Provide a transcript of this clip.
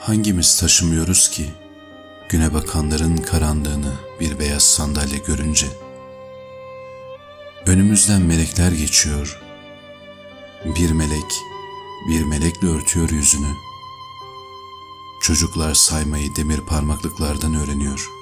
Hangimiz taşımıyoruz ki güne bakanların karanlığını bir beyaz sandalye görünce? Önümüzden melekler geçiyor. Bir melek, bir melekle örtüyor yüzünü. Çocuklar saymayı demir parmaklıklardan öğreniyor.''